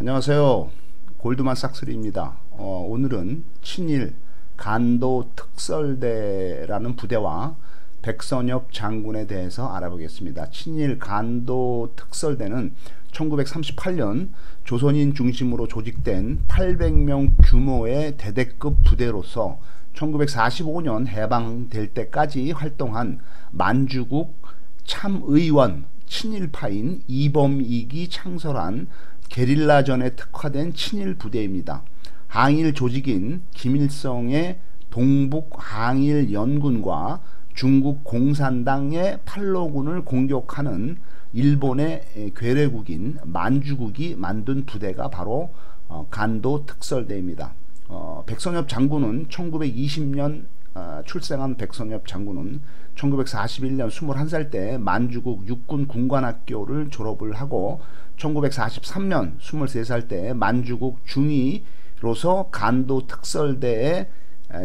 안녕하세요. 골드만 삭스리입니다. 어, 오늘은 친일 간도 특설대라는 부대와 백선엽 장군에 대해서 알아보겠습니다. 친일 간도 특설대는 1938년 조선인 중심으로 조직된 800명 규모의 대대급 부대로서 1945년 해방될 때까지 활동한 만주국 참의원 친일파인 이범익이 창설한 게릴라전에 특화된 친일 부대입니다. 항일 조직인 김일성의 동북 항일 연군과 중국 공산당의 팔로군을 공격하는 일본의 괴뢰국인 만주국이 만든 부대가 바로 어, 간도 특설대입니다. 어, 백선엽 장군은 1920년 어, 출생한 백선엽 장군은 1941년 21살 때 만주국 육군 군관학교를 졸업을 하고 1943년 23살 때 만주국 중위로서 간도 특설대에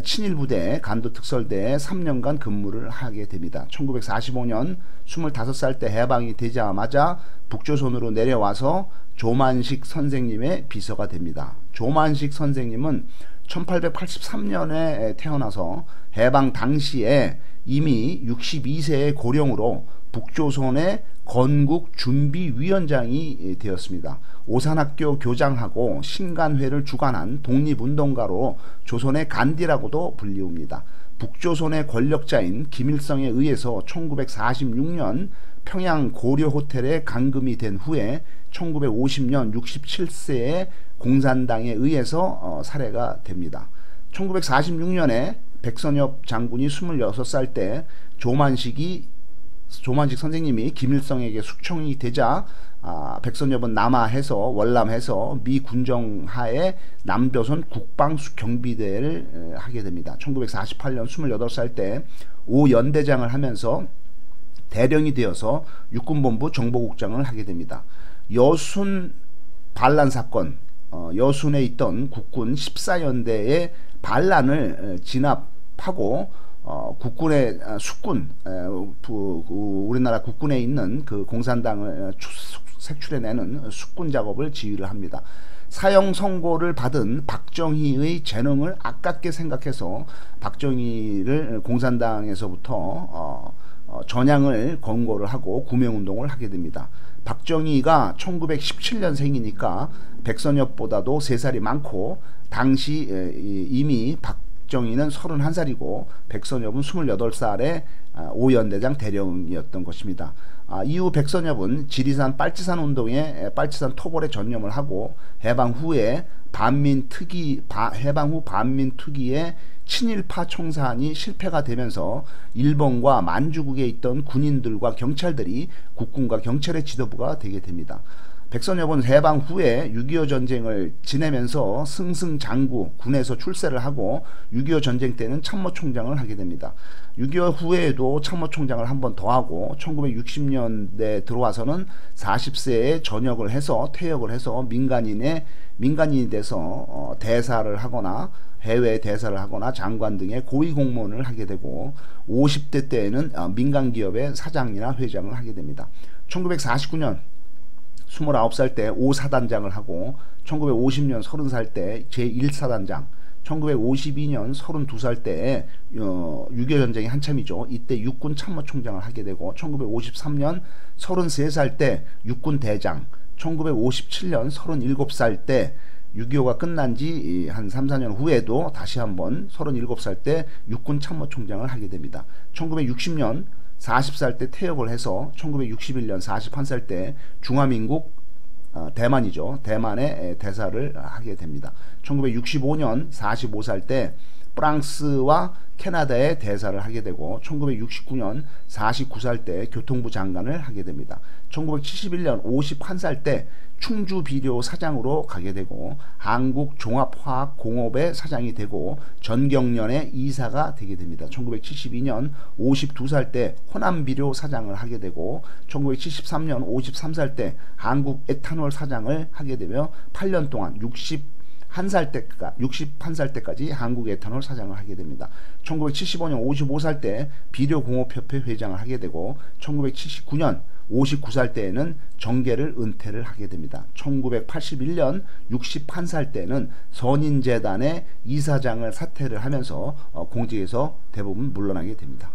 친일부대 간도 특설대에 3년간 근무를 하게 됩니다. 1945년 25살 때 해방이 되자마자 북조선으로 내려와서 조만식 선생님의 비서가 됩니다. 조만식 선생님은 1883년에 태어나서 해방 당시에 이미 62세의 고령으로 북조선의 건국 준비위원장이 되었습니다. 오산학교 교장하고 신간회를 주관한 독립운동가로 조선의 간디라고도 불리웁니다. 북조선의 권력자인 김일성에 의해서 1946년 평양 고려 호텔에 감금이 된 후에 1950년 67세에 공산당에 의해서 어, 살해가 됩니다. 1946년에 백선엽 장군이 26살 때 조만식이 조만식 선생님이 김일성에게 숙청이 되자 아, 백선엽은 남하해서 월남해서 미 군정하에 남조선 국방경비대를 하게 됩니다. 1948년 28살 때 오연대장을 하면서 대령이 되어서 육군본부 정보국장을 하게 됩니다. 여순 반란 사건 어, 여순에 있던 국군 14연대의 반란을 진압하고 어, 국군의 아, 숙군 에, 부, 그 우리나라 국군에 있는 그 공산당을 색출해내는 숙군 작업을 지휘를 합니다. 사형 선고를 받은 박정희의 재능을 아깝게 생각해서 박정희를 공산당에서부터 어, 어, 전향을 권고를 하고 구명운동을 하게 됩니다. 박정희가 1917년생이니까 백선엽보다도 3살이 많고 당시 이미 박정희는 31살이고 백선엽은 28살에 아, 오연대장 대령이었던 것입니다. 아, 이후 백선엽은 지리산 빨치산 운동에 빨치산 토벌에 전념을 하고 해방 후에 반민 특위 해방 후 반민 특위의 친일파 총산이 실패가 되면서 일본과 만주국에 있던 군인들과 경찰들이 국군과 경찰의 지도부가 되게 됩니다. 백선엽은 해방 후에 6.25 전쟁을 지내면서 승승장구 군에서 출세를 하고 6.25 전쟁 때는 참모총장을 하게 됩니다. 6.25 후에도 참모총장을 한 번 더 하고 1960년대 들어와서는 40세에 전역을 해서 퇴역을 해서 민간인의 민간인이 돼서 어, 대사를 하거나 해외 대사를 하거나 장관 등의 고위 공무원을 하게 되고 50대 때에는 어, 민간 기업의 사장이나 회장을 하게 됩니다. 1949년 29살 때 5사단장을 하고 1950년 30살 때 제1사단장 1952년 32살 때 어, 6.25 전쟁이 한참이죠. 이때 육군 참모총장을 하게 되고 1953년 33살 때 육군 대장 1957년 37살 때 6.25가 끝난 지 한 3, 4년 후에도 다시 한번 37살 때 육군 참모총장을 하게 됩니다. 1960년 40살 때 퇴역을 해서 1961년 41살 때 중화민국 어, 대만이죠. 대만의 대사를 하게 됩니다. 1965년 45살 때 프랑스와 캐나다의 대사를 하게 되고 1969년 49살 때 교통부 장관을 하게 됩니다. 1971년 51살 때 충주 비료 사장으로 가게 되고 한국 종합화학 공업의 사장이 되고 전경련의 이사가 되게 됩니다. 1972년 52살 때 호남 비료 사장을 하게 되고 1973년 53살 때 한국 에탄올 사장을 하게 되며 8년 동안 60 1살 때까 61살 때까지 한국 에탄올 사장을 하게 됩니다. 1975년 55살 때 비료공업협회 회장을 하게 되고 1979년 59살 때에는 정계를 은퇴를 하게 됩니다. 1981년 61살 때는 선인재단의 이사장을 사퇴를 하면서 어, 공직에서 대부분 물러나게 됩니다.